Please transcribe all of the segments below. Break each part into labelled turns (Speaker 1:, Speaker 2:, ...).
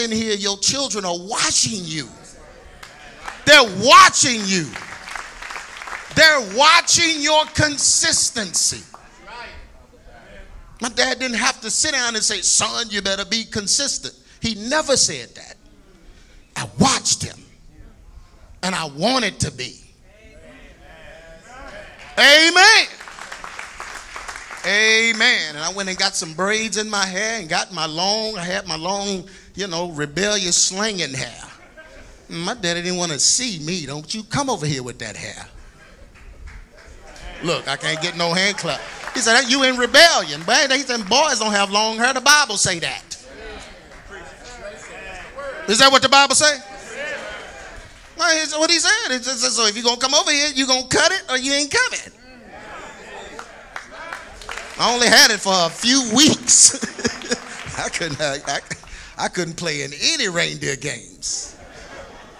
Speaker 1: in here, your children are watching you. They're watching you. They're watching your consistency. My dad didn't have to sit down and say, Son, you better be consistent. He never said that. I watched him and I wanted to be. Amen. Amen. And I went and got some braids in my hair and got my long, I had my long, you know, rebellious slinging hair. My daddy didn't want to see me. Don't you come over here with that hair. Look, I can't get no hand clap. He said, you in rebellion. But he said, boys don't have long hair. The Bible say that. Is that what the Bible say? Well, what he said. so if you're going to come over here, you're going to cut it or you ain't coming. I only had it for a few weeks. I couldn't, I, I couldn't play in any reindeer games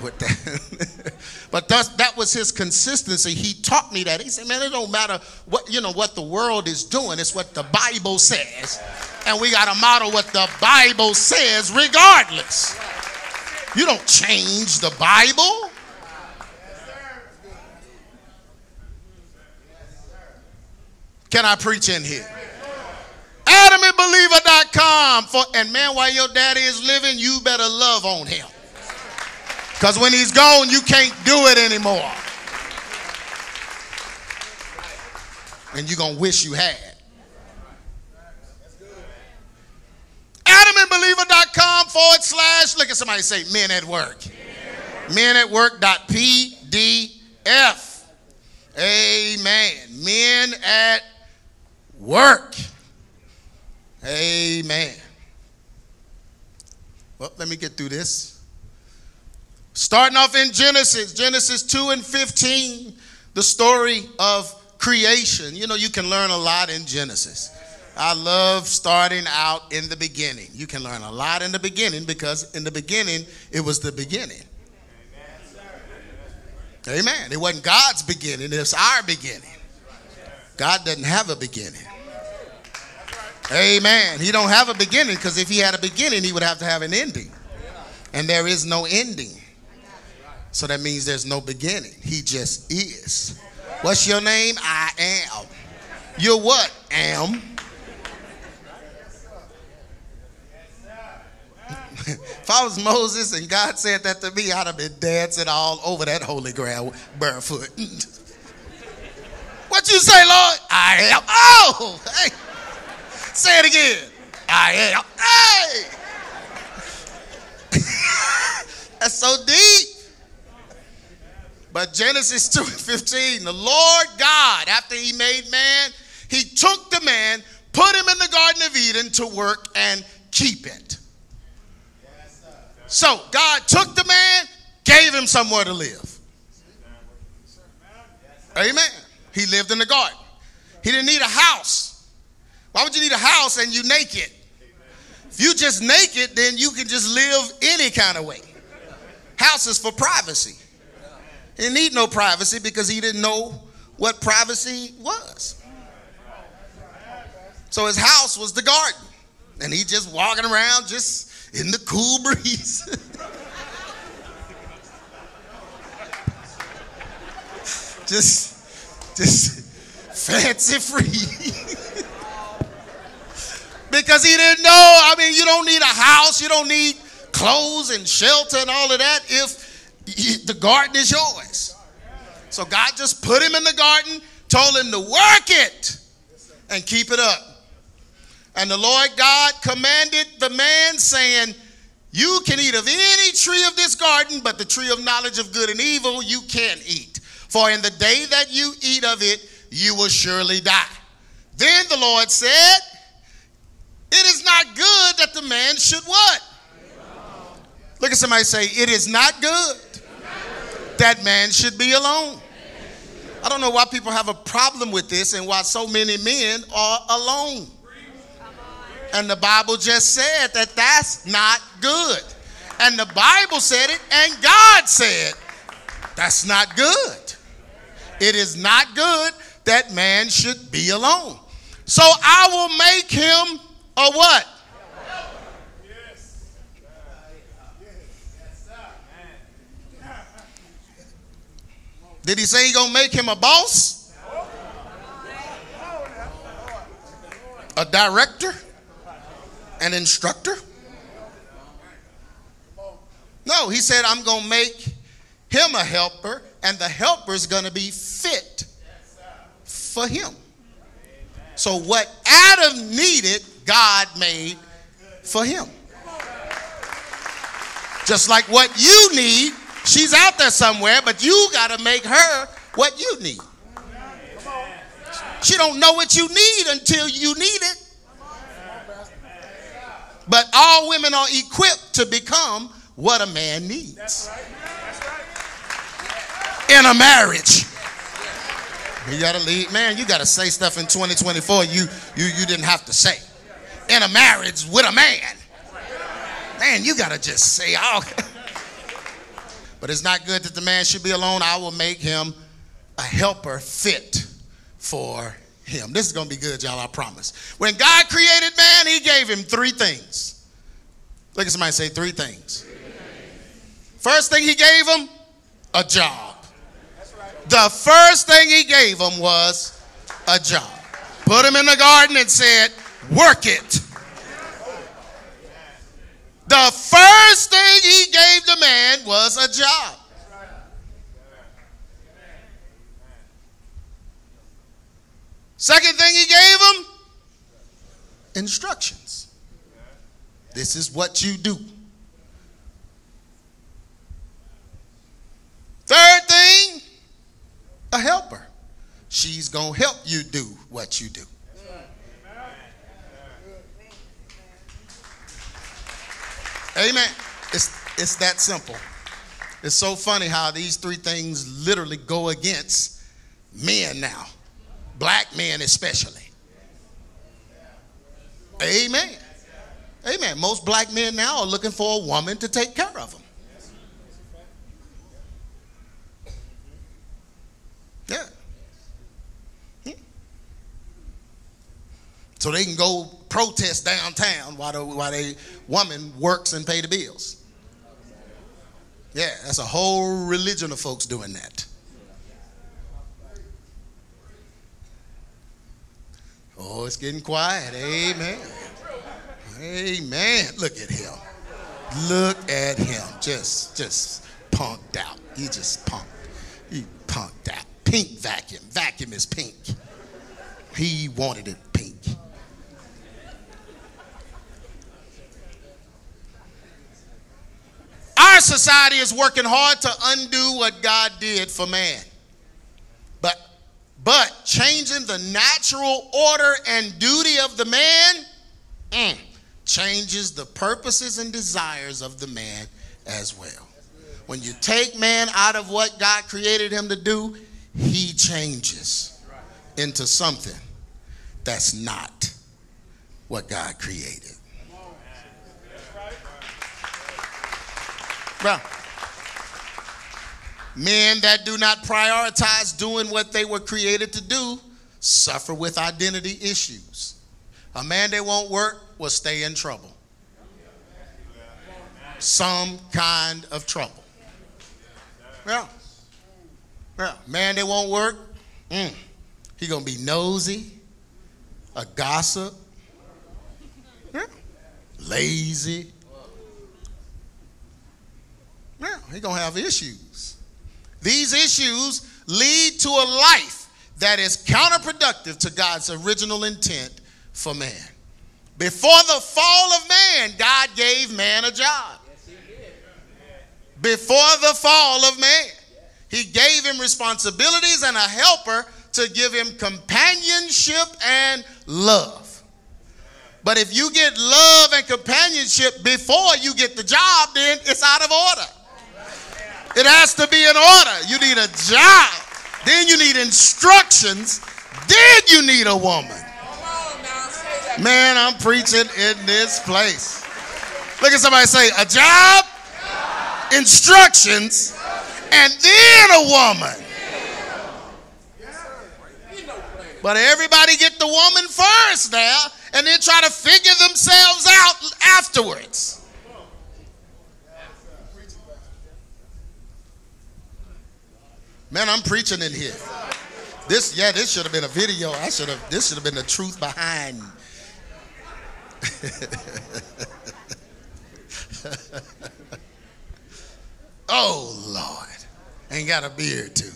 Speaker 1: with that. but that was his consistency. He taught me that. He said, man, it don't matter what, you know, what the world is doing. It's what the Bible says. And we got to model what the Bible says regardless. You don't change the Bible. Can I preach in here? AdamandBeliever.com for and man, while your daddy is living, you better love on him. Because when he's gone, you can't do it anymore. And you're going to wish you had. AdamandBeliever.com forward slash, look at somebody say, men at work. Men at work.pdf. Amen. Men at work. Amen. Well, let me get through this. Starting off in Genesis, Genesis 2 and 15, the story of creation. You know, you can learn a lot in Genesis. I love starting out in the beginning. You can learn a lot in the beginning because in the beginning, it was the beginning. Amen. It wasn't God's beginning, it's our beginning. God doesn't have a beginning. Amen. He don't have a beginning because if he had a beginning, he would have to have an ending. And there is no ending. So that means there's no beginning. He just is. What's your name? I am. You're what? Am. if I was Moses and God said that to me, I'd have been dancing all over that holy ground barefoot. what you say, Lord? I am. Oh, hey. Say it again. Ah, I am. Hey. That's so deep. But Genesis 2 15, the Lord God, after he made man, he took the man, put him in the Garden of Eden to work and keep it. So God took the man, gave him somewhere to live. Amen. He lived in the garden. He didn't need a house. Why would you need a house and you naked? If you just naked, then you can just live any kind of way. House is for privacy. He didn't need no privacy because he didn't know what privacy was. So his house was the garden. And he just walking around just in the cool breeze. just, just fancy free. because he didn't know. I mean, you don't need a house, you don't need clothes and shelter and all of that if the garden is yours. So God just put him in the garden, told him to work it and keep it up. And the Lord God commanded the man, saying, You can eat of any tree of this garden, but the tree of knowledge of good and evil you can't eat. For in the day that you eat of it, you will surely die. Then the Lord said, It is not good that the man should what? Look at somebody say, It is not good that man should be alone. I don't know why people have a problem with this and why so many men are alone. And the Bible just said that that's not good. And the Bible said it, and God said that's not good. It is not good that man should be alone. So I will make him or what? Did he say he gonna make him a boss? A director? An instructor? No, he said, I'm going to make him a helper, and the helper's going to be fit for him. So, what Adam needed, God made for him. Just like what you need, she's out there somewhere, but you got to make her what you need. She don't know what you need until you need it. But all women are equipped to become what a man needs in a marriage. You gotta lead, man. You gotta say stuff in 2024 you you you didn't have to say. In a marriage with a man, man, you gotta just say, oh. but it's not good that the man should be alone. I will make him a helper fit for him. This is gonna be good, y'all. I promise. When God created man, He gave him three things. Look at somebody say three things. First thing He gave him, a job. The first thing he gave him was a job. Put him in the garden and said, Work it. The first thing he gave the man was a job. Second thing he gave him instructions. This is what you do. Third thing, a helper. She's going to help you do what you do. Amen. It's, it's that simple. It's so funny how these three things literally go against men now, black men especially. Amen. Amen. Most black men now are looking for a woman to take care of them. Yeah. Hmm. So they can go protest downtown while the while they woman works and pay the bills. Yeah, that's a whole religion of folks doing that. Oh, it's getting quiet. Amen. Amen. Look at him. Look at him. Just just punked out. He just punked. He punked out pink vacuum. Vacuum is pink. He wanted it pink. Our society is working hard to undo what God did for man. But but changing the natural order and duty of the man mm, changes the purposes and desires of the man as well. When you take man out of what God created him to do, he changes into something that's not what God created. Well, men that do not prioritize doing what they were created to do suffer with identity issues. A man that won't work will stay in trouble. Some kind of trouble. Yeah. Yeah. Man that won't work, mm, he gonna be nosy, a gossip, yeah. lazy. Yeah, he gonna have issues. These issues lead to a life that is counterproductive to God's original intent for man. Before the fall of man, God gave man a job. Before the fall of man. He gave him responsibilities and a helper to give him companionship and love. But if you get love and companionship before you get the job, then it's out of order. It has to be in order. You need a job, then you need instructions, then you need a woman. Man, I'm preaching in this place. Look at somebody say, a job, instructions, and then a woman. But everybody get the woman first now and then try to figure themselves out afterwards. Man, I'm preaching in here. This, yeah, this should have been a video. I should have, this should have been the truth behind. oh, Lord. Ain't got a beard, too.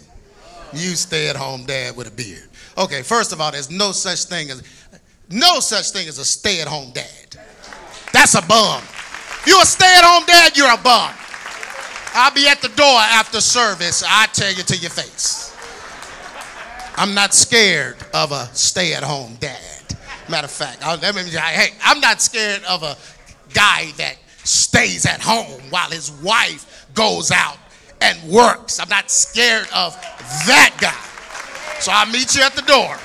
Speaker 1: You stay at home dad with a beard. Okay, first of all, there's no such thing as no such thing as a stay at home dad. That's a bum. You're a stay at home dad, you're a bum. I'll be at the door after service. I tell you to your face. I'm not scared of a stay at home dad. Matter of fact, hey, I'm not scared of a guy that stays at home while his wife goes out and works. I'm not scared of that guy. So I'll meet you at the door.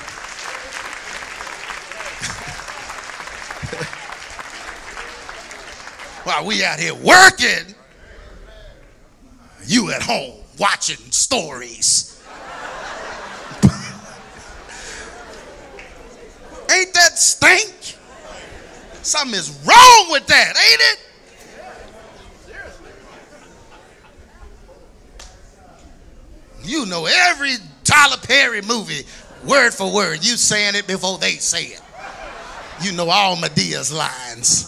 Speaker 1: while we out here working, you at home watching stories. ain't that stink? Something is wrong with that, ain't it? You know every Tyler Perry movie, word for word. You saying it before they say it. You know all Madea's lines.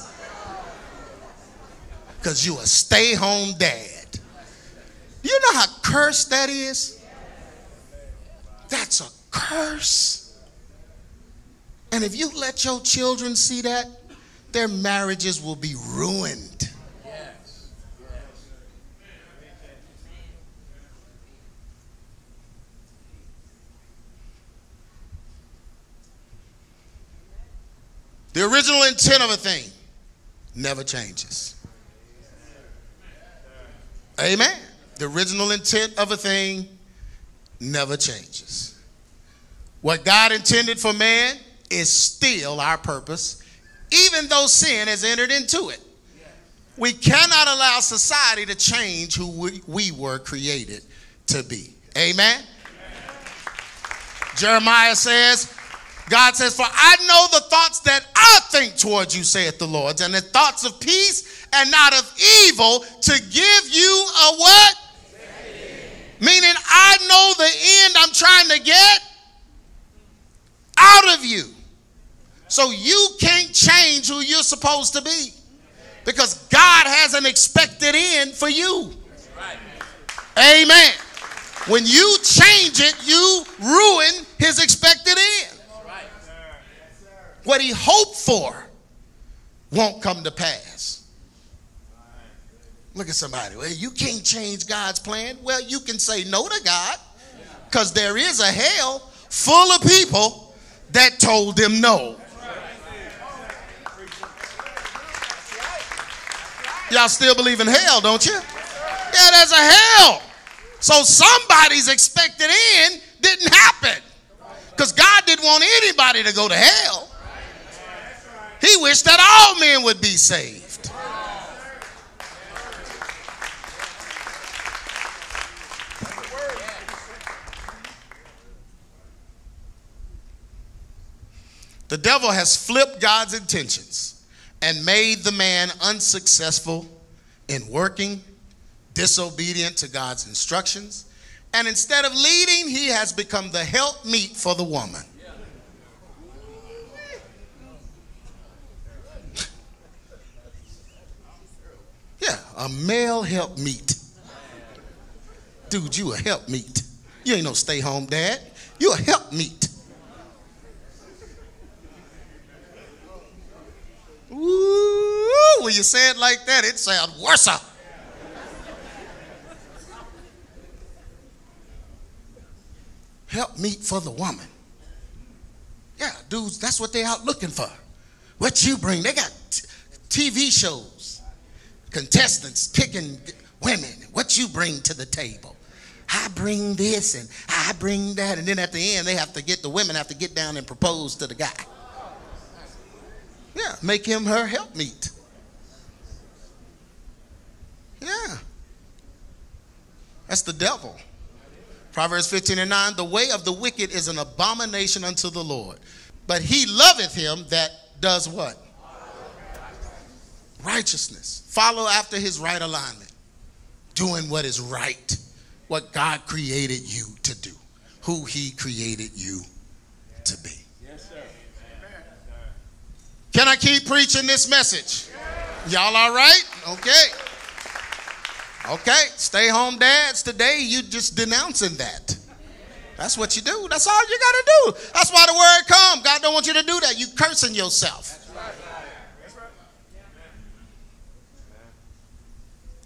Speaker 1: Because you a stay home dad. You know how cursed that is? That's a curse. And if you let your children see that, their marriages will be ruined. The original intent of a thing never changes. Amen. The original intent of a thing never changes. What God intended for man is still our purpose, even though sin has entered into it. We cannot allow society to change who we, we were created to be. Amen? Amen? Jeremiah says, God says, For I know the thoughts that I think towards you, saith the Lord, and the thoughts of peace and not of evil to give you a what? Meaning, I know the end I'm trying to get out of you. So you can't change who you're supposed to be because God has an expected end for you. Amen. When you change it, you ruin his expected end. What he hoped for won't come to pass. Look at somebody. Well, you can't change God's plan. Well, you can say no to God because there is a hell full of people that told them no. Y'all still believe in hell, don't you? Yeah, there's a hell. So somebody's expected in didn't happen because God didn't want anybody to go to hell. He wished that all men would be saved. The devil has flipped God's intentions and made the man unsuccessful in working, disobedient to God's instructions, and instead of leading, he has become the helpmeet for the woman. Yeah, a male helpmeet. Dude, you a helpmeet. You ain't no stay home dad. You a helpmeet. Ooh, when you say it like that, it sounds worse. Helpmeet for the woman. Yeah, dudes, that's what they're out looking for. What you bring? They got TV shows, contestants picking women. What you bring to the table? I bring this and I bring that, and then at the end they have to get the women have to get down and propose to the guy. Yeah, make him her helpmeet. Yeah. That's the devil. Proverbs 15 and 9 The way of the wicked is an abomination unto the Lord, but he loveth him that does what? Righteousness. Follow after his right alignment, doing what is right. what God created you to do, who He created you to be. Can I keep preaching this message? Y'all all right? Okay. Okay, stay home dads today, you just denouncing that. That's what you do. That's all you got to do. That's why the word come. God don't want you to do that. You cursing yourself.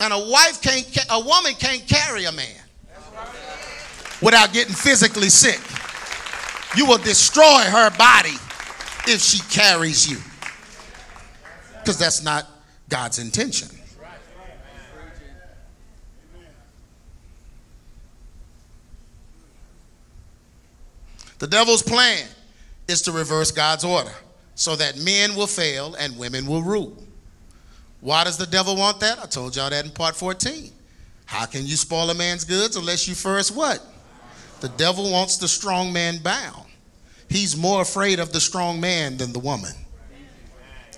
Speaker 1: And a wife can't, a woman can't carry a man without getting physically sick. You will destroy her body if she carries you. Because that's not God's intention. The devil's plan is to reverse God's order so that men will fail and women will rule. Why does the devil want that? I told y'all that in part 14. How can you spoil a man's goods unless you first what? The devil wants the strong man bound. He's more afraid of the strong man than the woman.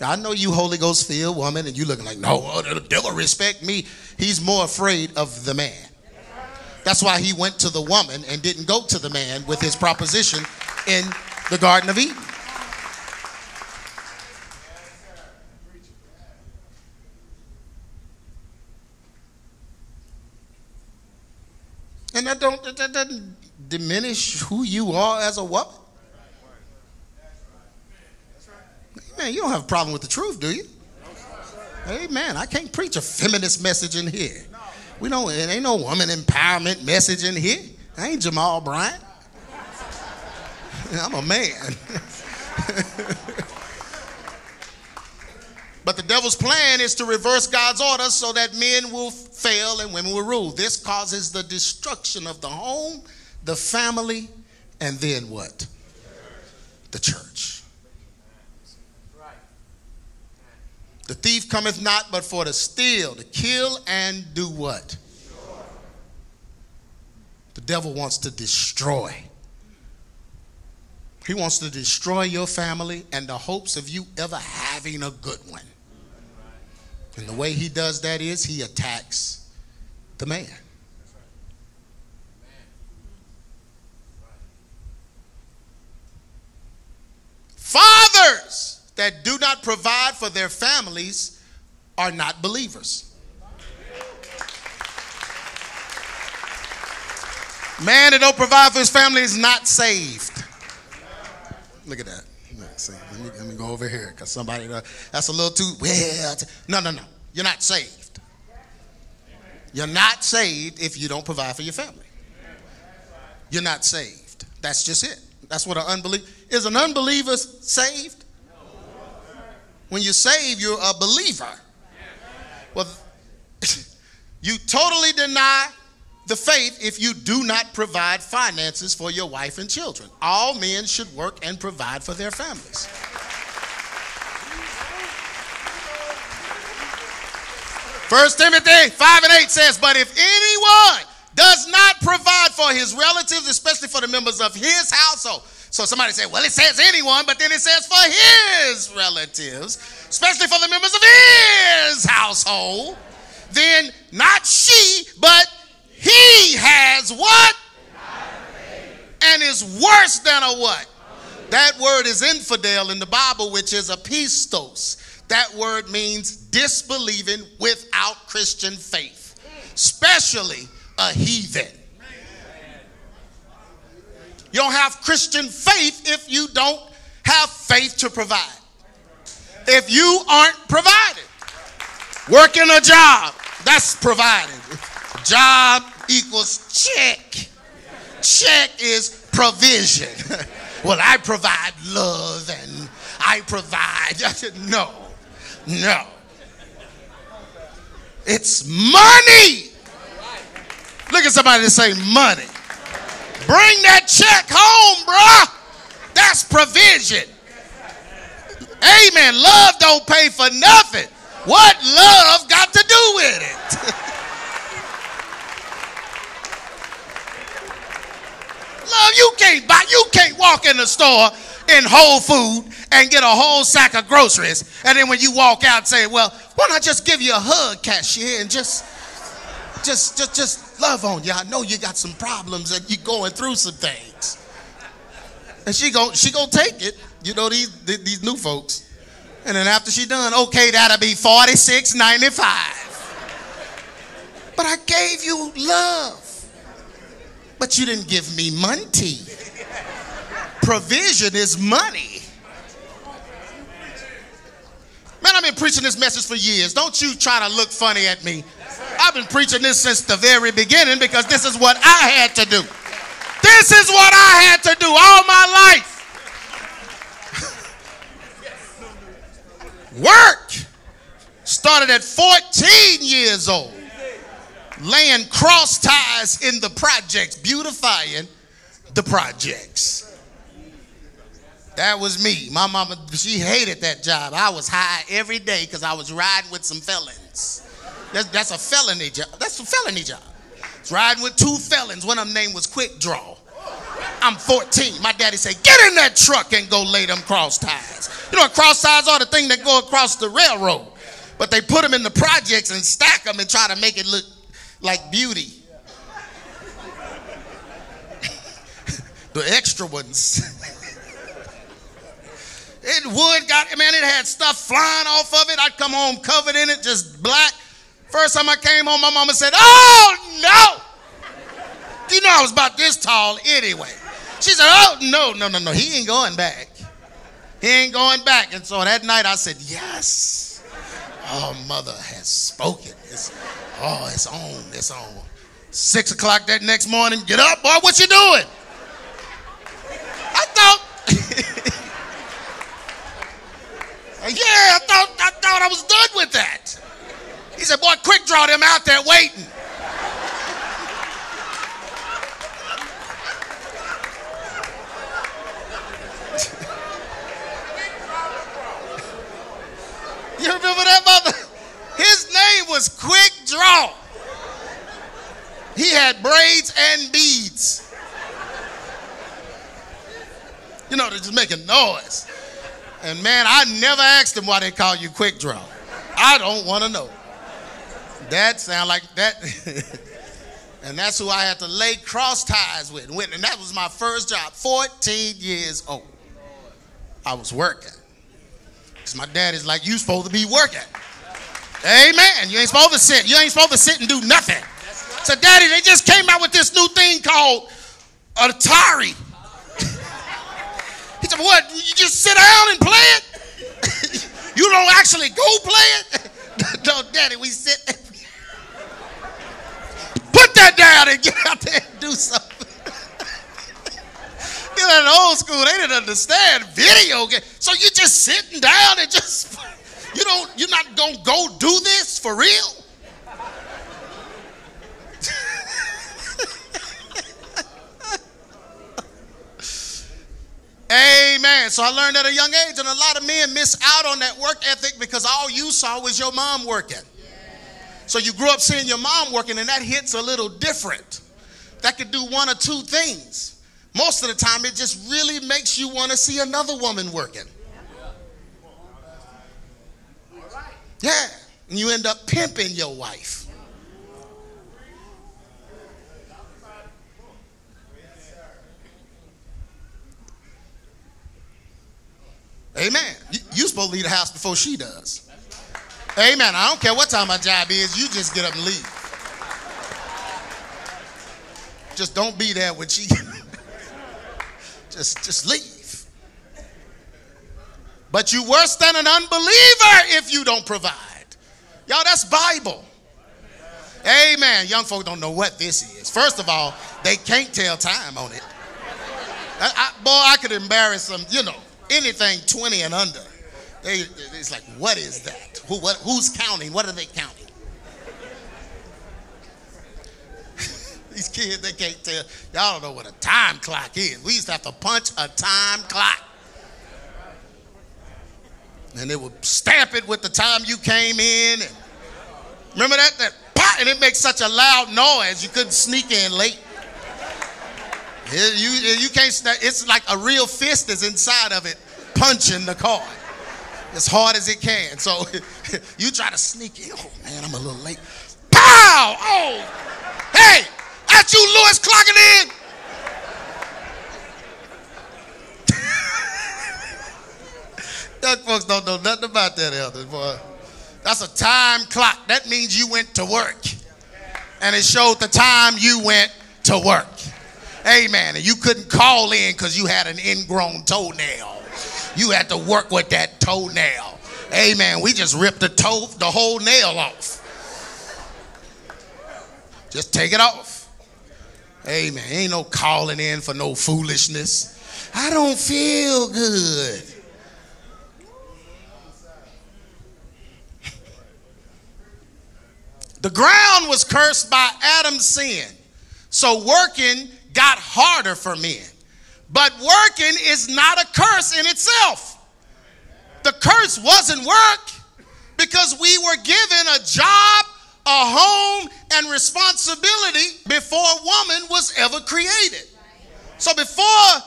Speaker 1: I know you Holy Ghost filled woman and you looking like, no, oh, the devil respect me. He's more afraid of the man. That's why he went to the woman and didn't go to the man with his proposition in the Garden of Eden. And that don't that doesn't diminish who you are as a woman. Man, you don't have a problem with the truth, do you? Amen. I can't preach a feminist message in here. We don't, it ain't no woman empowerment message in here. I ain't Jamal Bryant. I'm a man. but the devil's plan is to reverse God's order so that men will fail and women will rule. This causes the destruction of the home, the family, and then what? The church. The thief cometh not but for to steal, to kill, and do what? The devil wants to destroy. He wants to destroy your family and the hopes of you ever having a good one. And the way he does that is he attacks the man. Fathers that do not provide for their families are not believers. Man that don't provide for his family is not saved. Look at that. See, let, me, let me go over here because somebody, uh, that's a little too, well, no, no, no. You're not saved. You're not saved if you don't provide for your family. You're not saved. That's just it. That's what an unbeliever is. An unbeliever saved? When you're saved, you're a believer. Well, you totally deny the faith if you do not provide finances for your wife and children. All men should work and provide for their families. First Timothy 5 and 8 says, But if anyone does not provide for his relatives, especially for the members of his household, so somebody said, well, it says anyone, but then it says for his relatives, especially for the members of his household. Then not she, but he has what? And is worse than a what? That word is infidel in the Bible, which is apistos. That word means disbelieving without Christian faith, especially a heathen. You don't have Christian faith if you don't have faith to provide. If you aren't provided, working a job, that's provided. Job equals check. Check is provision. well, I provide love and I provide. No, no. It's money. Look at somebody and say money. Bring that check home, bruh. That's provision. Amen. Love don't pay for nothing. What love got to do with it? love, you can't buy, you can't walk in the store in Whole Food and get a whole sack of groceries. And then when you walk out, say, well, why not just give you a hug, cashier, and just, just, just, just love on you. I know you got some problems and you're going through some things. And she go, she gonna take it. You know these these new folks. And then after she done, okay, that'll be forty six ninety five. But I gave you love. But you didn't give me money. Provision is money. Man, I've been preaching this message for years. Don't you try to look funny at me. I've been preaching this since the very beginning because this is what I had to do. This is what I had to do all my life. Work. Started at 14 years old. Laying cross ties in the projects, beautifying the projects. That was me. My mama, she hated that job. I was high every day because I was riding with some felons. That's, that's a felony job. That's a felony job. It's riding with two felons. One of them name was Quick Draw. I'm 14. My daddy said, get in that truck and go lay them cross ties. You know what cross ties are? The thing that go across the railroad. But they put them in the projects and stack them and try to make it look like beauty. the extra ones. It wood got, man, it had stuff flying off of it. I'd come home covered in it, just black. First time I came home, my mama said, Oh no! You know I was about this tall anyway. She said, Oh no, no, no, no. He ain't going back. He ain't going back. And so that night I said, Yes. Oh, mother has spoken. It's, oh, it's on. It's on. Six o'clock that next morning, get up, boy, what you doing? I thought Yeah, I thought, I thought I was done with that. He said, Boy, quick draw them out there waiting. you remember that mother? His name was Quick Draw. He had braids and beads. You know, they're just making noise. And man, I never asked them why they call you quick draw. I don't want to know. That sound like that. and that's who I had to lay cross ties with. And that was my first job, 14 years old. I was working. Because my daddy's like, you supposed to be working. Amen. You ain't supposed to sit. You ain't supposed to sit and do nothing. So, daddy, they just came out with this new thing called Atari. He said, What? You just sit down and play it? you don't actually go play it? no, Daddy, we sit. That down and get out there and do something. you know, in the old school, they didn't understand video game. So you're just sitting down and just you don't you're not gonna go do this for real? Amen. So I learned at a young age, and a lot of men miss out on that work ethic because all you saw was your mom working. So you grew up seeing your mom working, and that hits a little different. That could do one or two things. Most of the time, it just really makes you want to see another woman working. Yeah. And you end up pimping your wife. Amen. You, are supposed to leave the house before she does. Amen. I don't care what time my job is, you just get up and leave. Just don't be there when she just just leave. But you worse than an unbeliever if you don't provide. Y'all, that's Bible. Amen. Young folk don't know what this is. First of all, they can't tell time on it. I, I, boy, I could embarrass them, you know anything 20 and under, it's like, what is that? Who, what, who's counting? What are they counting? These kids, they can't tell. Y'all don't know what a time clock is. We used to have to punch a time clock. And they would stamp it with the time you came in. And remember that? That pop, and it makes such a loud noise you couldn't sneak in late. You, you can't, it's like a real fist is inside of it punching the card as hard as it can. So you try to sneak in. Oh man, I'm a little late. Pow! Oh, Hey, that's you, Lewis, clocking in. Young folks don't know nothing about that, elders, boy. That's a time clock. That means you went to work. And it showed the time you went to work. Amen. And you couldn't call in because you had an ingrown toenail. You had to work with that toenail. Amen. We just ripped the toe, the whole nail off. Just take it off. Amen. Ain't no calling in for no foolishness. I don't feel good. The ground was cursed by Adam's sin. So working got harder for men. But working is not a curse in itself. The curse wasn't work because we were given a job, a home, and responsibility before woman was ever created. So before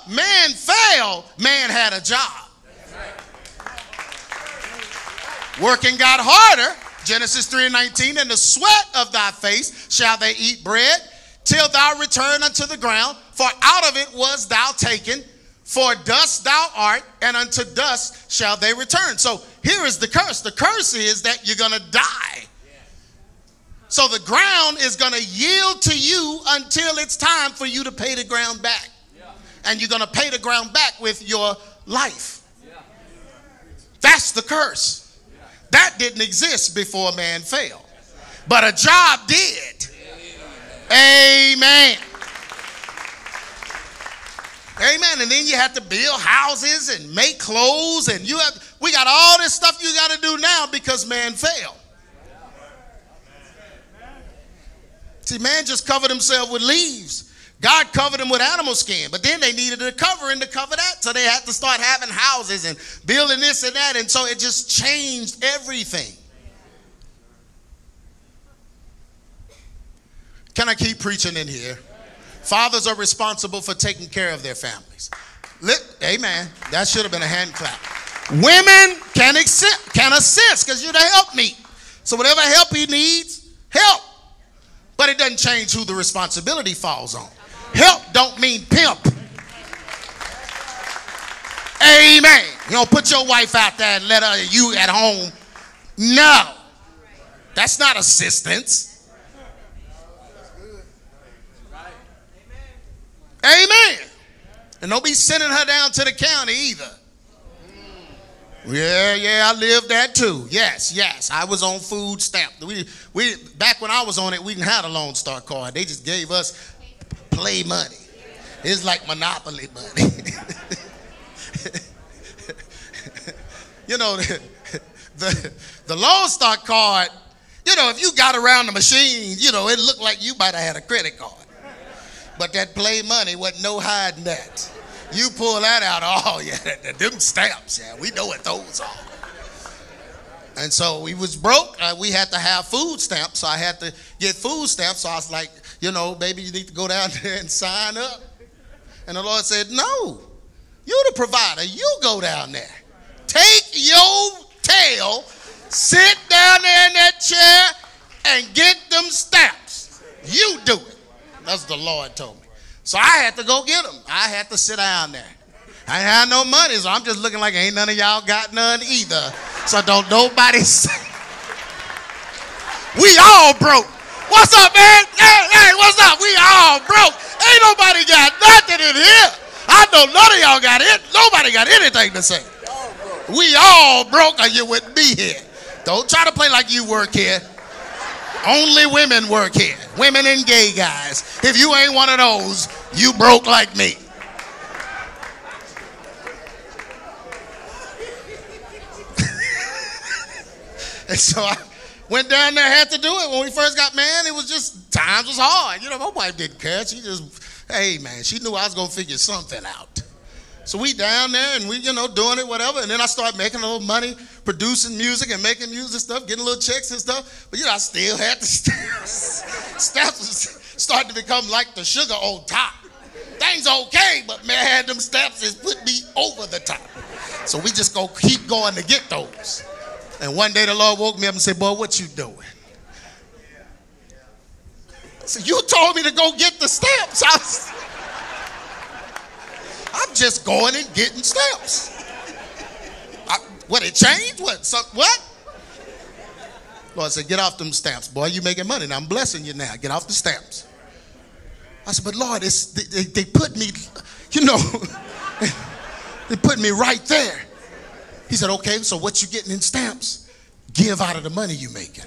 Speaker 1: man fell, man had a job. Working got harder Genesis 3 and 19, and the sweat of thy face shall they eat bread till thou return unto the ground, for out of it was thou taken. For dust thou art, and unto dust shall they return. So here is the curse. The curse is that you're going to die. So the ground is going to yield to you until it's time for you to pay the ground back. And you're going to pay the ground back with your life. That's the curse. That didn't exist before man fell. But a job did. Amen. Amen. And then you have to build houses and make clothes, and you have we got all this stuff you got to do now because man fell. See, man just covered himself with leaves. God covered them with animal skin, but then they needed a covering to cover that. So they had to start having houses and building this and that. And so it just changed everything. Can I keep preaching in here? Fathers are responsible for taking care of their families. amen. That should have been a hand clap. Women can, accept, can assist because you're the help me. So whatever help he needs, help. But it doesn't change who the responsibility falls on. Help don't mean pimp. Amen. You don't put your wife out there and let her you at home. No. That's not assistance. Amen. And don't be sending her down to the county either. Yeah, yeah, I lived that too. Yes, yes. I was on food stamp. We, we back when I was on it, we didn't have a Lone Star card. They just gave us play money. It's like monopoly money. you know, the, the, the Lone Star card, you know, if you got around the machine, you know, it looked like you might have had a credit card. But that play money wasn't no hiding that. You pull that out, oh yeah, them stamps, yeah, we know what those are. And so we was broke. Uh, we had to have food stamps, so I had to get food stamps. So I was like, you know, baby, you need to go down there and sign up. And the Lord said, No, you're the provider. You go down there. Take your tail, sit down there in that chair, and get them stamps. You do it. That's the Lord told me. So I had to go get them. I had to sit down there. I had no money, so I'm just looking like ain't none of y'all got none either. So don't nobody say. We all broke. What's up, man? Hey, hey, what's up? We all broke. Ain't nobody got nothing in here. I know none of y'all got it. Nobody got anything to say. We all broke or you wouldn't be here. Don't try to play like you work here. Only women work here. Women and gay guys. If you ain't one of those, you broke like me. and so I, Went down there, had to do it. When we first got man, it was just times was hard. You know, my wife didn't care. She just, hey man, she knew I was gonna figure something out. So we down there and we, you know, doing it, whatever. And then I started making a little money, producing music and making music stuff, getting little checks and stuff. But you know, I still had the steps. steps starting to become like the sugar on top. Things okay, but man, had them steps is put me over the top. So we just go keep going to get those. And one day the Lord woke me up and said, Boy, what you doing? So you told me to go get the stamps. I was, I'm just going and getting stamps. I, what, it changed? What? What? Lord said, get off them stamps. Boy, you making money. Now I'm blessing you now. Get off the stamps. I said, but Lord, it's, they, they put me, you know, they put me right there. He said, okay, so what you getting in stamps? Give out of the money you making.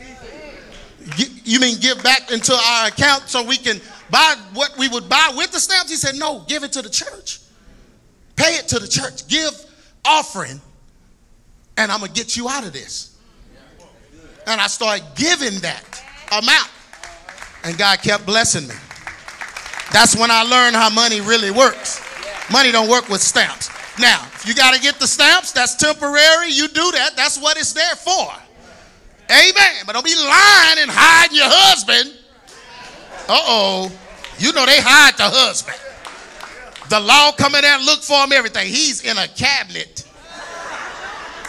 Speaker 1: You mean give back into our account so we can buy what we would buy with the stamps? He said, no, give it to the church. Pay it to the church. Give offering, and I'm going to get you out of this. And I started giving that amount. And God kept blessing me. That's when I learned how money really works. Money don't work with stamps. Now, if you got to get the stamps, that's temporary. You do that. That's what it's there for. Amen. But don't be lying and hiding your husband. Uh oh. You know they hide the husband. The law come in there look for him, everything. He's in a cabinet.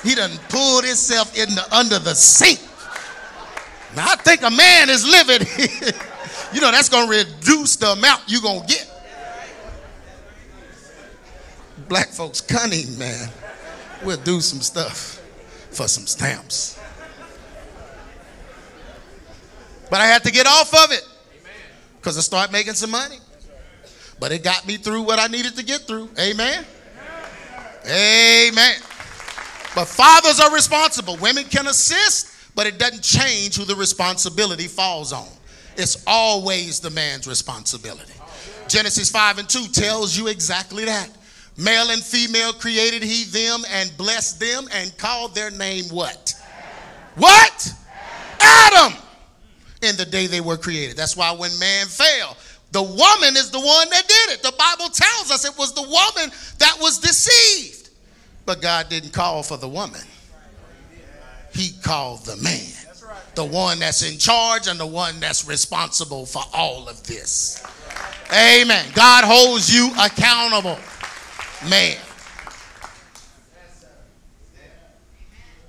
Speaker 1: He done pulled himself in the, under the sink. Now I think a man is living. you know that's gonna reduce the amount you're gonna get. Black folks cunning, man. We'll do some stuff for some stamps. But I had to get off of it because I start making some money. But it got me through what I needed to get through. Amen. Amen. But fathers are responsible. Women can assist, but it doesn't change who the responsibility falls on. It's always the man's responsibility. Genesis 5 and 2 tells you exactly that. Male and female created he them and blessed them and called their name what? What? Adam in the day they were created. That's why when man fell, the woman is the one that did it. The Bible tells us it was the woman that was deceived. But God didn't call for the woman, He called the man. The one that's in charge and the one that's responsible for all of this. Amen. God holds you accountable, man.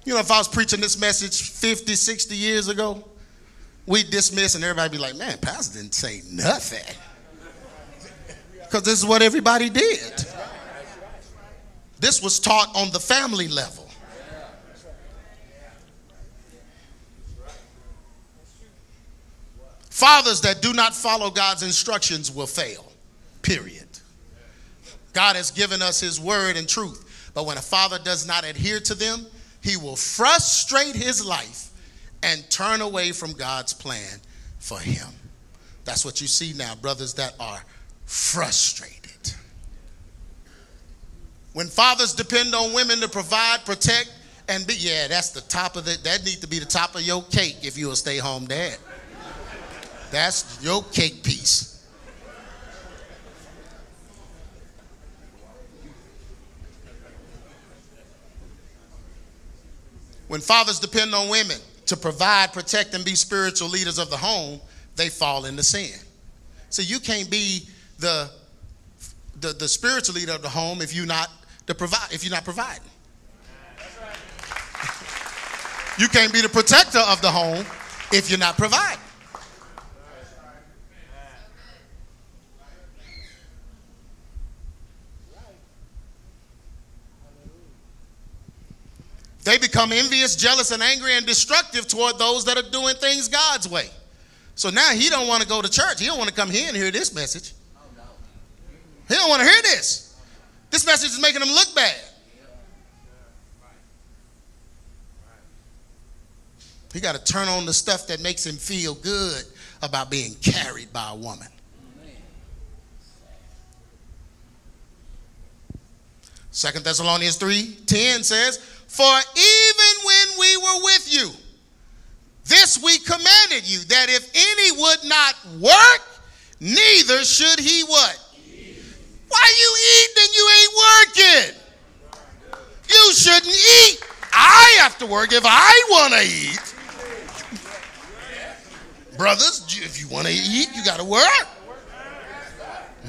Speaker 1: You know, if I was preaching this message 50, 60 years ago, we dismiss and everybody be like, man, Pastor didn't say nothing. Because this is what everybody did. This was taught on the family level. Fathers that do not follow God's instructions will fail, period. God has given us his word and truth, but when a father does not adhere to them, he will frustrate his life and turn away from God's plan for him. That's what you see now, brothers that are frustrated. When fathers depend on women to provide, protect, and be, yeah, that's the top of it. That needs to be the top of your cake if you're a stay home dad. That's your cake piece. When fathers depend on women to provide, protect, and be spiritual leaders of the home, they fall into sin. So you can't be the, the, the spiritual leader of the home if you're not the provide if you're not providing. You can't be the protector of the home if you're not providing. They become envious, jealous, and angry and destructive toward those that are doing things God's way. So now he don't want to go to church. He don't want to come here and hear this message. He don't want to hear this. This message is making him look bad. He got to turn on the stuff that makes him feel good about being carried by a woman. Second Thessalonians 3 10 says, for even when we were with you, this we commanded you, that if any would not work, neither should he what? Why you eating and you ain't working? You shouldn't eat. I have to work if I want to eat. Brothers, if you want to eat, you got to work.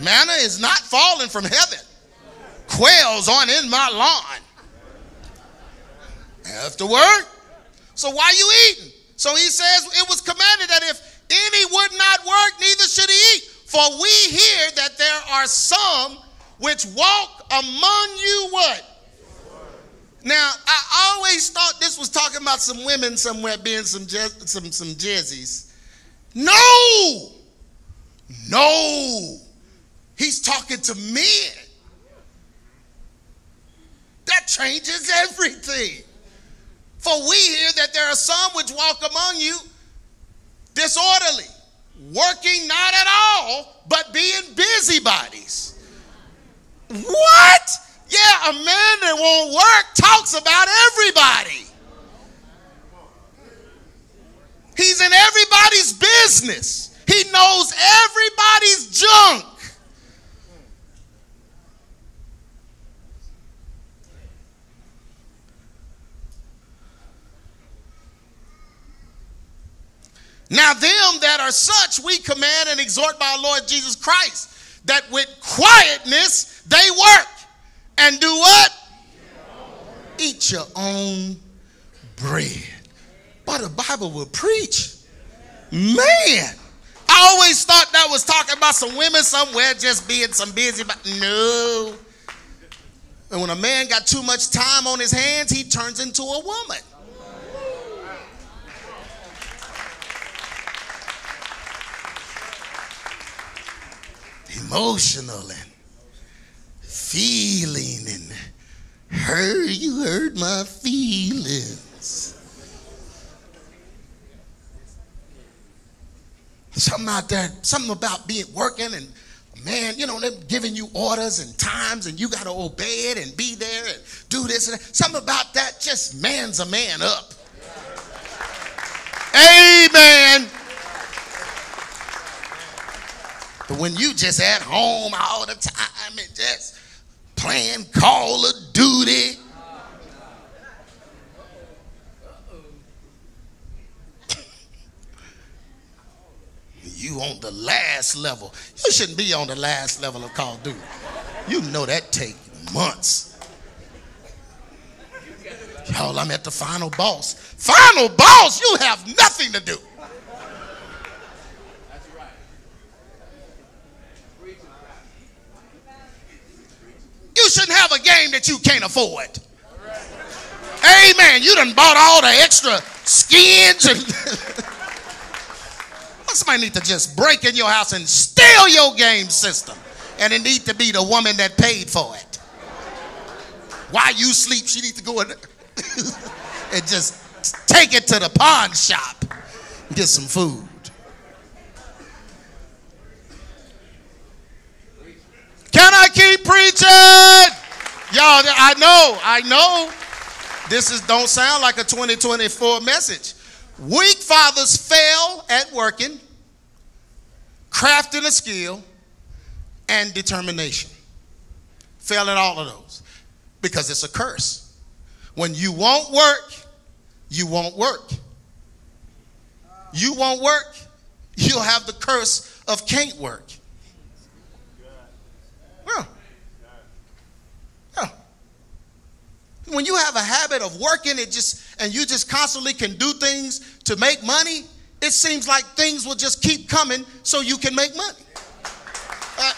Speaker 1: Manna is not falling from heaven. Quails aren't in my lawn have to work. So why you eating? So he says it was commanded that if Any would not work, neither should he eat. For we hear that there are some which walk among you what? Now, I always thought this was talking about some women somewhere being some some some jizzies. No, no, he's talking to men. That changes everything. For we hear that there are some which walk among you disorderly, working not at all, but being busybodies. What? Yeah, a man that won't work talks about everybody. He's in everybody's business. He knows everybody's junk. Now, them that are such, we command and exhort by our Lord Jesus Christ, that with quietness they work and do what? Eat your own bread. But the Bible will preach. Man, I always thought that was talking about some women somewhere just being some busy. But no. And when a man got too much time on his hands, he turns into a woman. Emotional and feeling and hurt. You hurt my feelings. Something out there, something about being working and man, you know, they're giving you orders and times and you got to obey it and be there and do this and that. Something about that just man's a man up. Amen. But when you just at home all the time and just playing Call of Duty, you on the last level. You shouldn't be on the last level of Call of Duty. You know that take months. Y'all, I'm at the final boss. Final boss, you have nothing to do. You shouldn't have a game that you can't afford. Amen. You done bought all the extra skins and somebody need to just break in your house and steal your game system. And it need to be the woman that paid for it. While you sleep, she need to go in and just take it to the pawn shop get some food. Can I keep preaching? Y'all, I know, I know. This is don't sound like a 2024 message. Weak fathers fail at working, crafting a skill, and determination. Fail at all of those because it's a curse. When you won't work, you won't work. You won't work, you'll have the curse of can't work. Yeah. Yeah. When you have a habit of working it just and you just constantly can do things to make money, it seems like things will just keep coming so you can make money. Uh,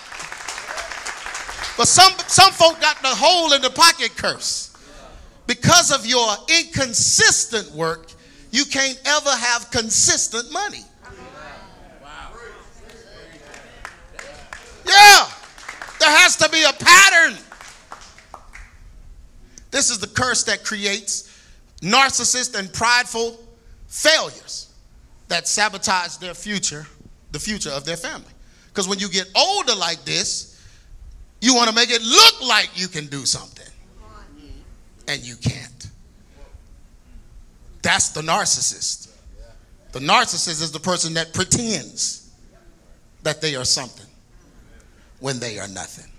Speaker 1: but some some folk got the hole in the pocket curse. Because of your inconsistent work, you can't ever have consistent money. Yeah. There has to be a pattern. This is the curse that creates narcissist and prideful failures that sabotage their future, the future of their family. Because when you get older like this, you want to make it look like you can do something, and you can't. That's the narcissist. The narcissist is the person that pretends that they are something when they are nothing.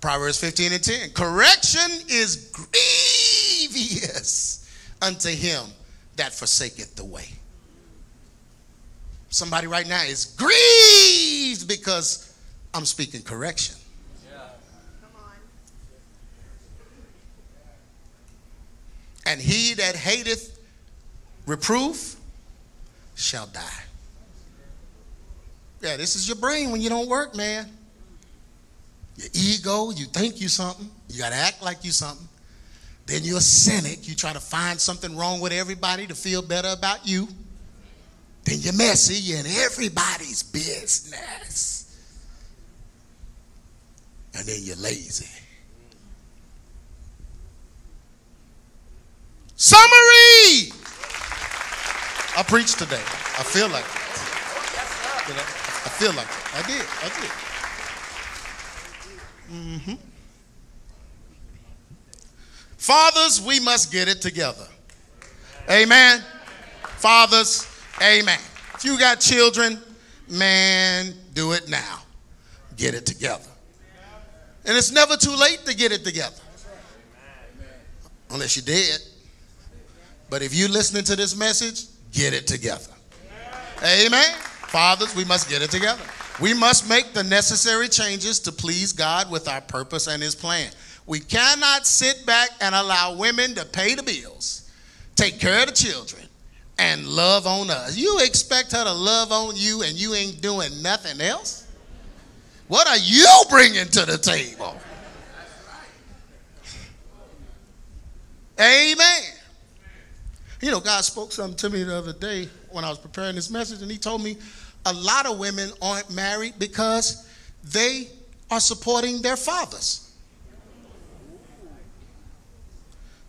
Speaker 1: Proverbs 15 and 10. Correction is grievous unto him that forsaketh the way. Somebody right now is grieved because I'm speaking correction. And he that hateth reproof shall die. Yeah, this is your brain when you don't work, man. Your ego, you think you something, you got to act like you something. Then you're a cynic. You try to find something wrong with everybody to feel better about you. Then you're messy. You're in everybody's business. And then you're lazy. Summary! I preached today. I feel like it. I feel like it. I did. I did. Mm-hmm. Fathers, we must get it together. Amen. Fathers, amen. If you got children, man, do it now. Get it together. And it's never too late to get it together. Unless you're dead. But if you're listening to this message, get it together. Amen. Fathers, we must get it together. We must make the necessary changes to please God with our purpose and His plan. We cannot sit back and allow women to pay the bills, take care of the children, and love on us. You expect her to love on you and you ain't doing nothing else? What are you bringing to the table? Amen. You know, God spoke something to me the other day when I was preparing this message, and He told me a lot of women aren't married because they are supporting their fathers.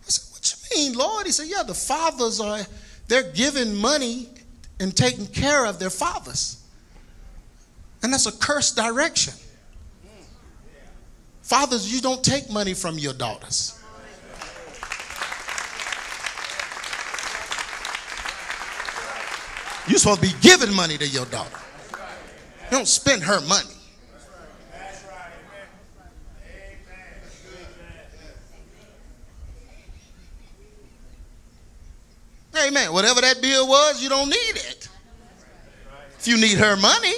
Speaker 1: I said, What you mean, Lord? He said, Yeah, the fathers are, they're giving money and taking care of their fathers. And that's a cursed direction. Fathers, you don't take money from your daughters. You're supposed to be giving money to your daughter. You don't spend her money. Amen. Whatever that bill was, you don't need it. If you need her money,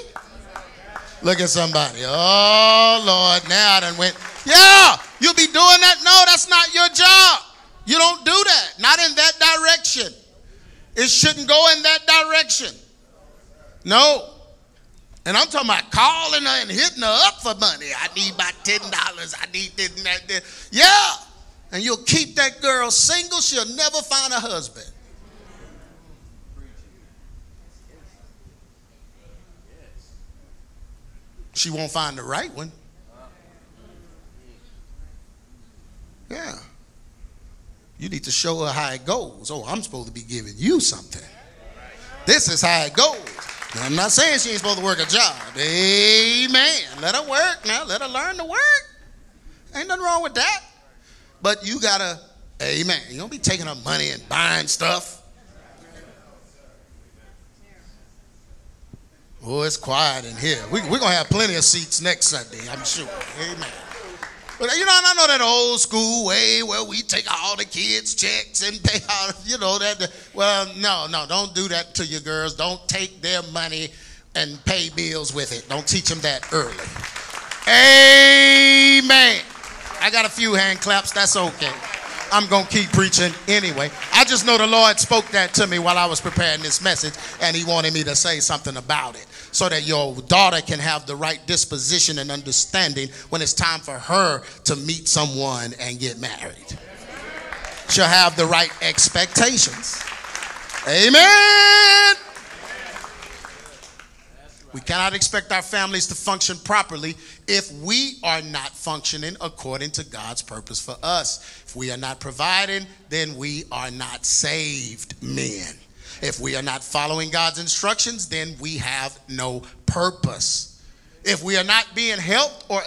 Speaker 1: look at somebody. Oh, Lord, now I done went, yeah, you'll be doing that. No, that's not your job. You don't do that. Not in that direction. It shouldn't go in that direction. No. And I'm talking about calling her and hitting her up for money. I need my $10. I need this and that. This. Yeah. And you'll keep that girl single. She'll never find a husband. She won't find the right one. Yeah. You need to show her how it goes. Oh, I'm supposed to be giving you something. This is how it goes. Now, I'm not saying she ain't supposed to work a job. Amen. Let her work now. Let her learn to work. Ain't nothing wrong with that. But you gotta, amen. You don't be taking her money and buying stuff. Oh, it's quiet in here. We, we're gonna have plenty of seats next Sunday, I'm sure. Amen. You know, I know that old school way where we take all the kids' checks and pay all, you know, that. Well, no, no, don't do that to your girls. Don't take their money and pay bills with it. Don't teach them that early. Amen. I got a few hand claps. That's okay. I'm going to keep preaching anyway. I just know the Lord spoke that to me while I was preparing this message, and He wanted me to say something about it so that your daughter can have the right disposition and understanding when it's time for her to meet someone and get married. She'll have the right expectations. Amen. We cannot expect our families to function properly if we are not functioning according to God's purpose for us. If we are not providing, then we are not saved men. If we are not following God's instructions, then we have no purpose. If we are not being helped or,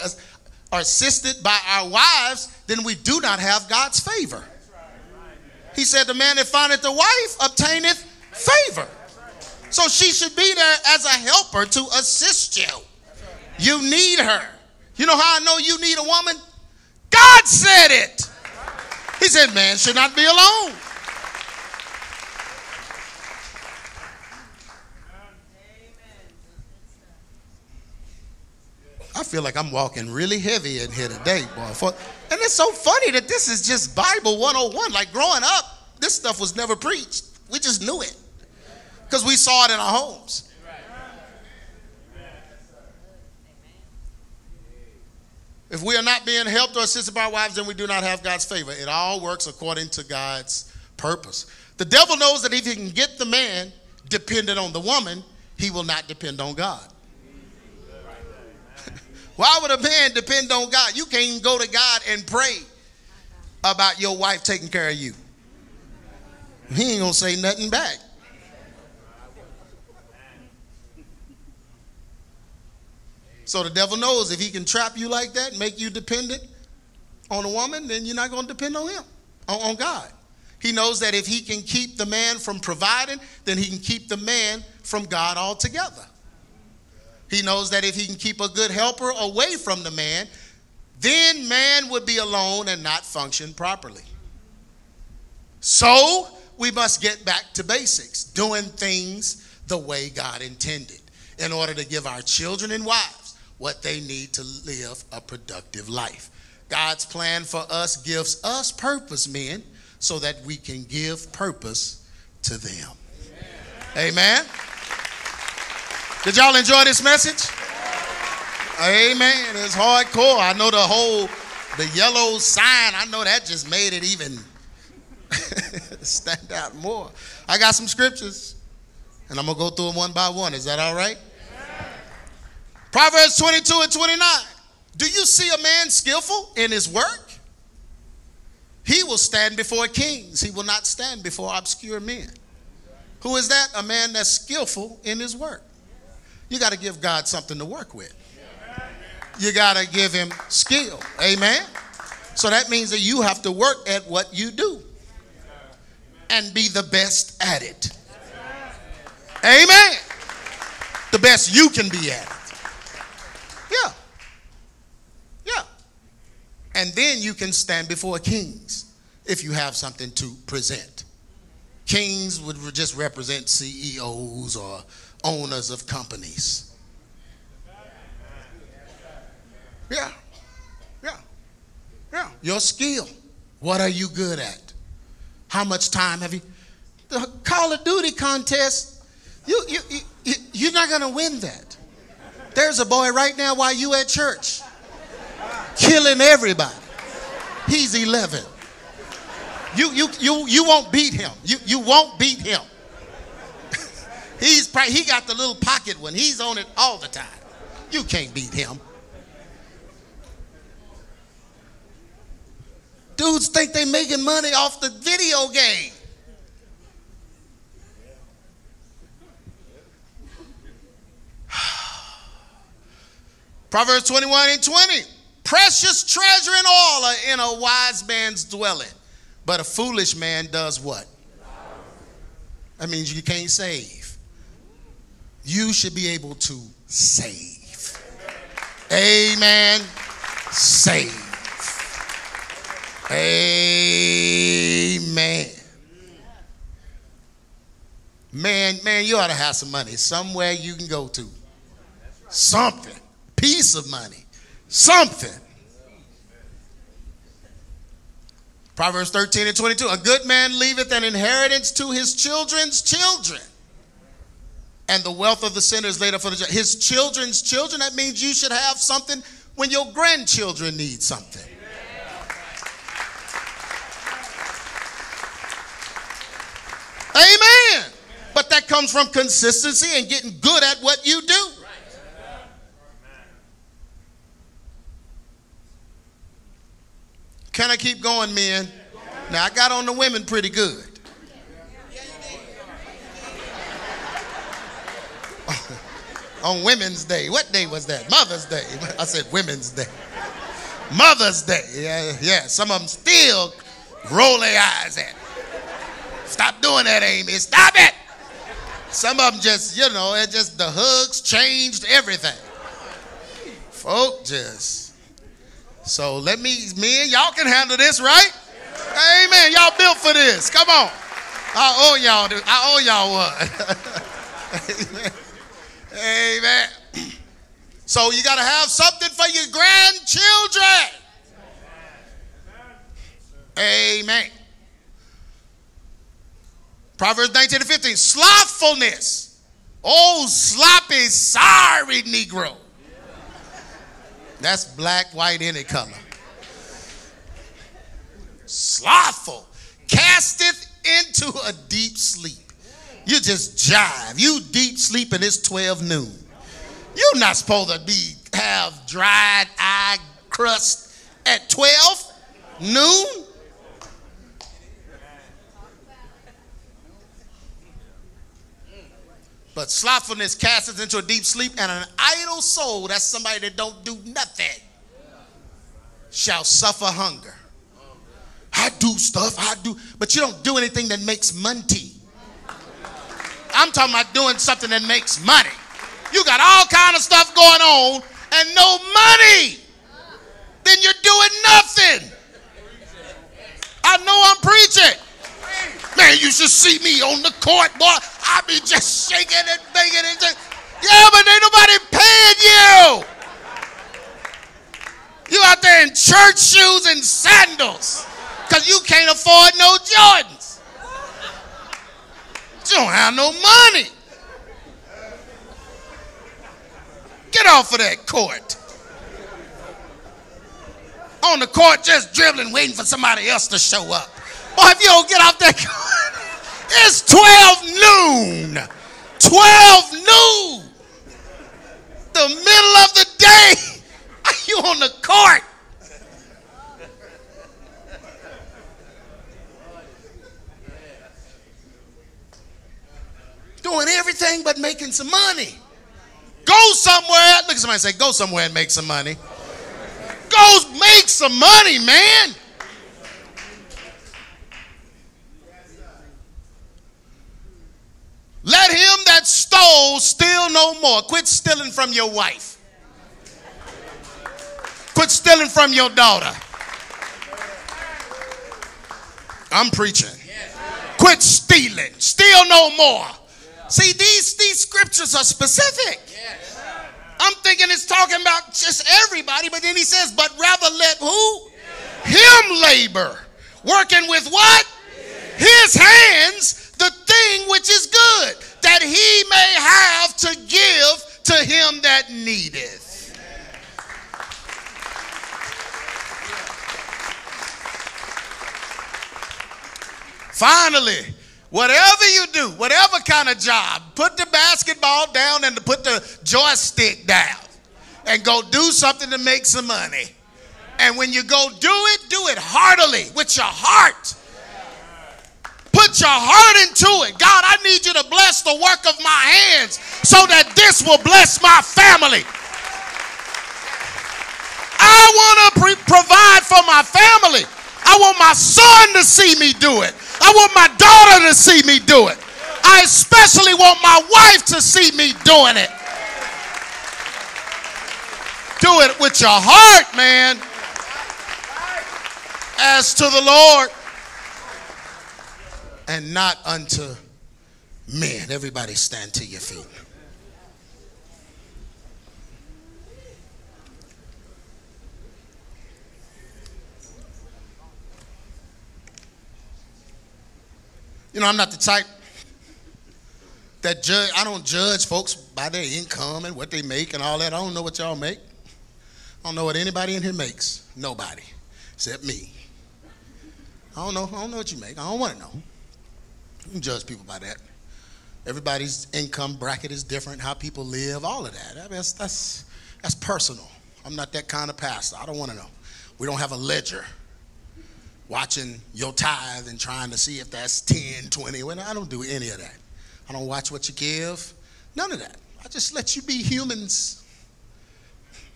Speaker 1: assisted by our wives, then we do not have God's favor. He said, The man that findeth a wife obtaineth favor. So she should be there as a helper to assist you. You need her. You know how I know you need a woman? God said it. He said, Man should not be alone. I feel like I'm walking really heavy in here today, boy. And it's so funny that this is just Bible 101. Like growing up, this stuff was never preached. we just knew it because we saw it in our homes. If we are not being helped or assisted by our wives, then we do not have God's favor. It all works according to God's purpose. The devil knows that if he can get the man dependent on the woman, he will not depend on God. Why would a man depend on God? You can't even go to God and pray about your wife taking care of you. He ain't gonna say nothing back. So the devil knows if he can trap you like that, make you dependent on a woman, then you're not to depend on him, on, on, God. He knows that if he can keep the man from providing, then he can keep the man from God altogether. He knows that if he can keep a good helper away from the man, then man would be alone and not function properly. So we must get back to basics, doing things the way God intended in order to give our children and wives what they need to live a productive life. God's plan for us gives us purpose, men, so that we can give purpose to them. Amen. Amen. Did y'all enjoy this message? Amen. It's hardcore. I know the whole the yellow sign. I know that just made it even stand out more. I got some scriptures, and I'm gonna go through them one by one. Is that all right? Proverbs 22 and 29. Do you see a man skillful in his work? He will stand before kings. He will not stand before obscure men. Who is that? A man that's skillful in his work. You got to give God something to work with. You got to give him skill. Amen. So that means that you have to work at what you do and be the best at it. Amen. The best you can be at it. Yeah. Yeah. And then you can stand before kings if you have something to present. Kings would just represent CEOs or owners of companies. Yeah. Yeah. Yeah. Your skill. What are you good at? How much time have you? The Call of Duty contest, you, you, you, you're not going to win that. There's a boy right now while you at church killing everybody. He's 11. You, you, you, you won't beat him. You, you won't beat him. He's he got the little pocket one. He's on it all the time. You can't beat him. Dudes think they making money off the video game. Proverbs 21 and 20. Precious treasure and all are in a wise man's dwelling. But a foolish man does what? That means you can't save. You should be able to save. Amen. Save. Amen. Man, man, you ought to have some money somewhere you can go to. Something piece of money, something. Proverbs 13 and 22 A good man leaveth an inheritance to his children's children, and the wealth of the sinner is laid up for the his children's children. That means you should have something when your grandchildren need something. Amen. But that comes from consistency and getting good at what you do. Can I keep going, men? Now, I got on the women pretty good. On Women's Day. What day was that? Mother's Day. I said Women's Day. Mother's Day. Yeah, yeah. Some of them still roll their eyes at. Stop doing that, Amy. Stop it. Some of them just, you know, it just the hugs changed everything. Folk just so let me, me and y'all can handle this, right? Amen. Y'all built for this. Come on. I owe y'all. I owe y'all one. Amen. Amen. So you got to have something for your grandchildren. Amen. Proverbs 19 and 15. Slothfulness. Oh, sloppy, sorry Negro. That's black, white, any color. Slothful. Casteth into a deep sleep. You just jive. You deep sleep and it's 12 noon. You're not supposed to be have dried eye crust at 12 noon. But slothfulness casts us into a deep sleep, and an idle soul, that's somebody that don't do nothing, shall suffer hunger. I do stuff, I do, but you don't do anything that makes money. I'm talking about doing something that makes money. You got all kind of stuff going on and no money. Then you're doing nothing. I know I'm preaching. Man, you should see me on the court, boy. I be just shaking and banging and just, yeah, but ain't nobody paying you. You out there in church shoes and sandals because you can't afford no Jordans. You don't have no money. Get off of that court. On the court, just dribbling, waiting for somebody else to show up. Or if you don't get off that court, it's 12 noon. 12 noon. The middle of the day. Are you on the court? Doing everything but making some money. Go somewhere. Look at somebody say, go somewhere and make some money. Go make some money, man. Let him that stole steal no more. Quit stealing from your wife. Quit stealing from your daughter. I'm preaching. Quit stealing. Steal no more. See, these, these scriptures are specific. I'm thinking it's talking about just everybody, but then he says, but rather let who? Him labor. Working with what? His hands, the thing which is good, that he may have to give to him that needeth. Finally, Whatever you do, whatever kind of job, put the basketball down and put the joystick down and go do something to make some money. And when you go do it, do it heartily with your heart. Put your heart into it. God, I need you to bless the work of my hands so that this will bless my family. I want to pre- provide for my family. I want my son to see me do it. I want my daughter to see me do it. I especially want my wife to see me doing it. Do it with your heart, man. As to the Lord and not unto men. Everybody stand to your feet. You know, I'm not the type that judge, I don't judge folks by their income and what they make and all that. I don't know what y'all make. I don't know what anybody in here makes. Nobody, except me. I don't know. I don't know what you make. I don't want to know. You can judge people by that. Everybody's income bracket is different. How people live, all of that. I mean, that's that's that's personal. I'm not that kind of pastor. I don't want to know. We don't have a ledger watching your tithe and trying to see if that's 10, 20. Well, I don't do any of that. I don't watch what you give. None of that. I just let you be humans.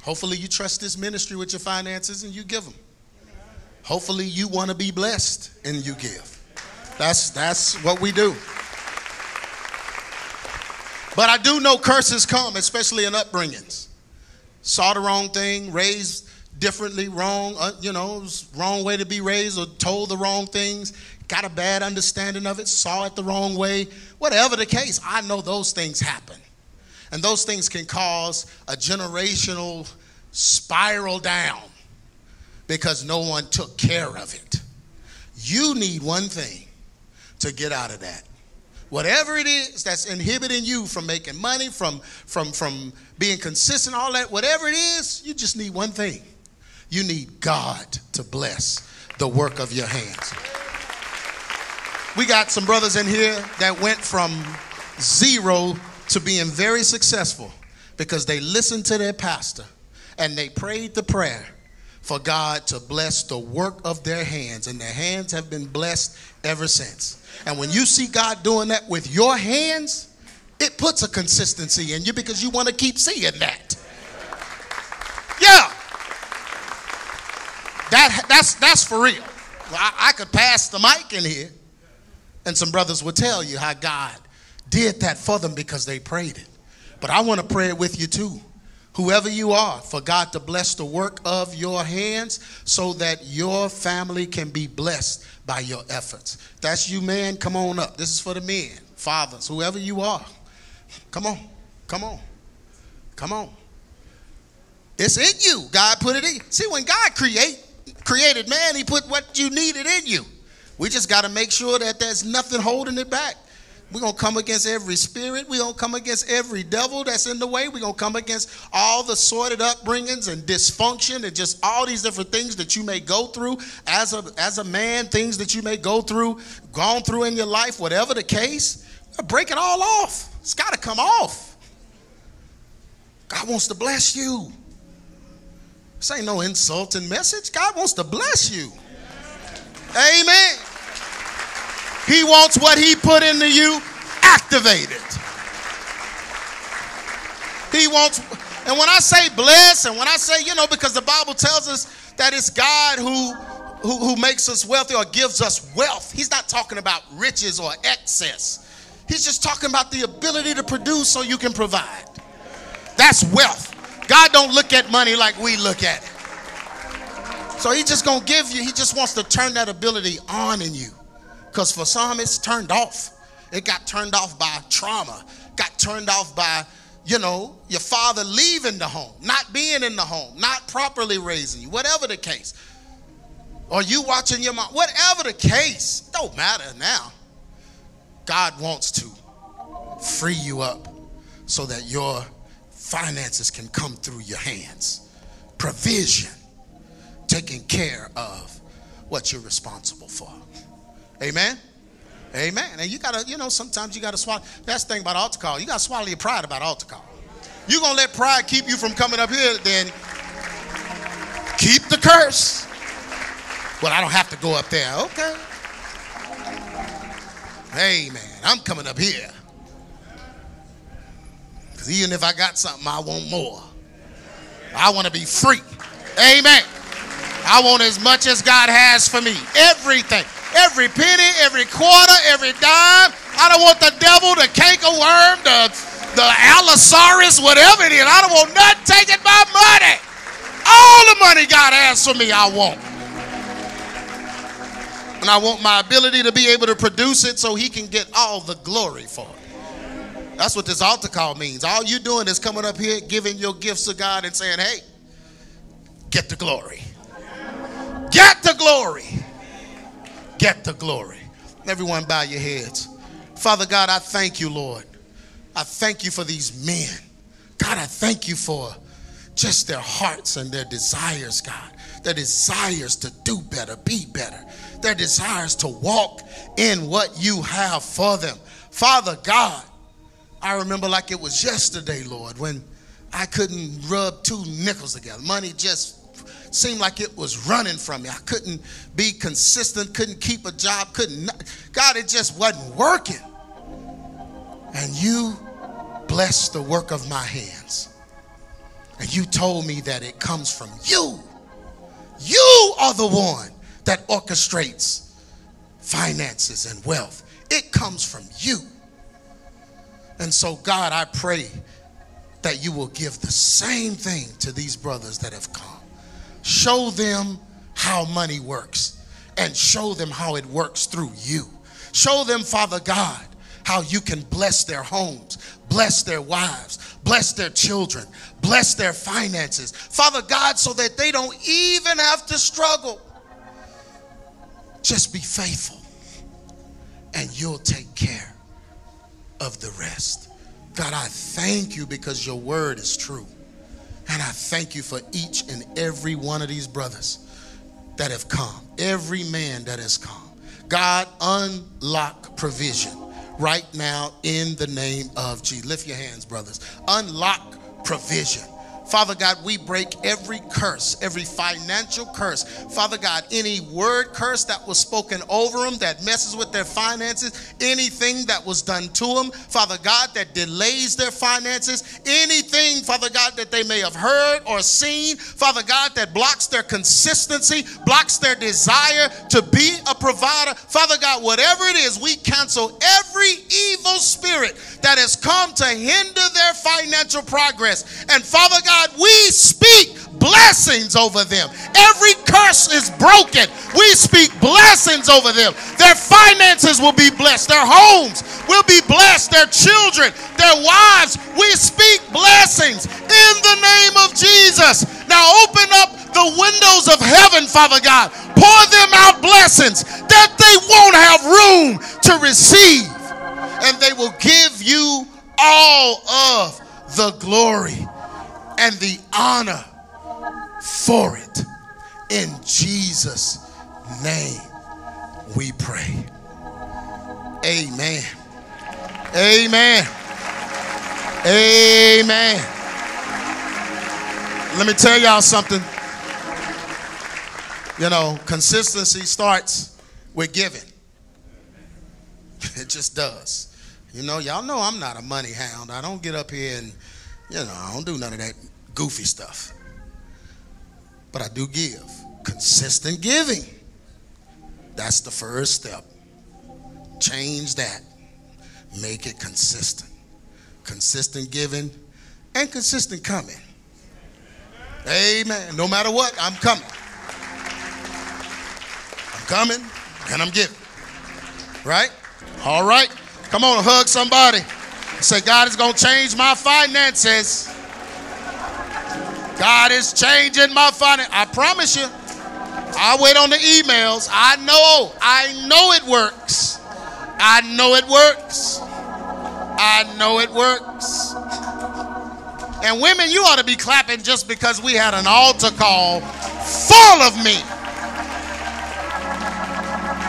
Speaker 1: Hopefully, you trust this ministry with your finances and you give them. Hopefully, you want to be blessed and you give. That's, that's what we do. But I do know curses come, especially in upbringings. Saw the wrong thing, raised differently, wrong, uh, you know, wrong way to be raised or told the wrong things, got a bad understanding of it, saw it the wrong way, whatever the case, I know those things happen. And those things can cause a generational spiral down because no one took care of it. You need one thing to get out of that Whatever it is that's inhibiting you from making money, from, from, from being consistent, all that, whatever it is, you just need one thing. You need God to bless the work of your hands. We got some brothers in here that went from zero to being very successful because they listened to their pastor and they prayed the prayer for God to bless the work of their hands, and their hands have been blessed ever since. And when you see God doing that with your hands, it puts a consistency in you because you want to keep seeing that. Yeah. That, that's, that's for real. I, I could pass the mic in here, and some brothers would tell you how God did that for them because they prayed it. But I want to pray it with you too whoever you are, for God to bless the work of your hands so that your family can be blessed by your efforts. That's you, man. Come on up. This is for the men, fathers, whoever you are. Come on. Come on. Come on. It's in you. God put it in. See, when God create, created man, he put what you needed in you. We just got to make sure that there's nothing holding it back. We're going to come against every spirit. We're going to come against every devil that's in the way. We're going to come against all the sordid upbringings and dysfunction and just all these different things that you may go through as a, as a man, things that you may go through, gone through in your life, whatever the case. Break it all off. It's got to come off. God wants to bless you. This ain't no insulting message. God wants to bless you. Amen. He wants what he put into you activated. He wants, and when I say bless, and when I say, you know, because the Bible tells us that it's God who, who, who makes us wealthy or gives us wealth, he's not talking about riches or excess. He's just talking about the ability to produce so you can provide. That's wealth. God don't look at money like we look at it. So he's just gonna give you, he just wants to turn that ability on in you. Because for some, it's turned off. It got turned off by trauma, got turned off by, you know, your father leaving the home, not being in the home, not properly raising you, whatever the case. Or you watching your mom, whatever the case, don't matter now. God wants to free you up so that your finances can come through your hands. Provision, taking care of what you're responsible for. Amen. Amen. And you gotta, you know, sometimes you gotta swallow. That's the thing about altar call. You gotta swallow your pride about altar call. You're gonna let pride keep you from coming up here, then keep the curse. Well, I don't have to go up there. Okay. Man, I'm coming up here. Because even if I got something, I want more. I want to be free. Amen. I want as much as God has for me. Everything every penny, every quarter, every dime. I don't want the devil, the cankerworm, the, the allosaurus, whatever it is. I don't want nothing taking my money. All the money God has for me, I want. And I want my ability to be able to produce it so he can get all the glory for it. That's what this altar call means. All you're doing is coming up here, giving your gifts to God and saying, hey, get the glory. Get the glory get the glory. Everyone, bow your heads. Father God, I thank you, Lord. I thank you for these men. God, I thank you for just their hearts and their desires, God. Their desires to do better, be better. Their desires to walk in what you have for them. Father God, I remember like it was yesterday, Lord, when I couldn't rub two nickels together. Money just seemed like it was running from me. I couldn't be consistent, couldn't keep a job, couldn't. God, it just wasn't working. And you blessed the work of my hands. And you told me that it comes from you. You are the one that orchestrates finances and wealth. It comes from you. And so, God, I pray that you will give the same thing to these brothers that have come. Show them how money works and show them how it works through you. Show them, Father God, how you can bless their homes, bless their wives, bless their children, bless their finances. Father God, so that they don't even have to struggle. Just be faithful and you'll take care of the rest. God, I thank you because your word is true. And I thank you for each and every one of these brothers that have come, every man that has come. God, unlock provision right now in the name of Jesus. Lift your hands, brothers. Unlock provision Father God, we break every curse, every financial curse. Father God, any word curse that was spoken over them that messes with their finances, anything that was done to them, Father God, that delays their finances, anything, Father God, that they may have heard or seen, Father God, that blocks their consistency, blocks their desire to be a provider. Father God, whatever it is, we cancel every evil spirit that has come to hinder their financial progress. And Father God, God, we speak blessings over them. Every curse is broken. We speak blessings over them. Their finances will be blessed. Their homes will be blessed. Their children, their wives, we speak blessings in the name of Jesus. Now open up the windows of heaven, Father God. Pour them out blessings that they won't have room to receive. And they will give you all of the glory and the honor for it. In Jesus' name we pray. Amen. Amen. Amen. Let me tell y'all something. You know, consistency starts with giving. It just does. You know, y'all know I'm not a money hound. I don't get up here and, you know, I don't do none of that goofy stuff. But I do give. Consistent giving. That's the first step. Change that. Make it consistent. Consistent giving and consistent coming. Amen. No matter what, I'm coming. I'm coming and I'm giving. Right? All right. Come on, hug somebody. Say, God is going to change my finances. God is changing my finance. I promise you. I'll wait on the emails. I know. I know it works. I know it works. I know it works. And women, you ought to be clapping just because we had an altar call full of me.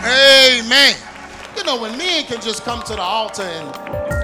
Speaker 1: Amen. You know, when men can just come to the altar and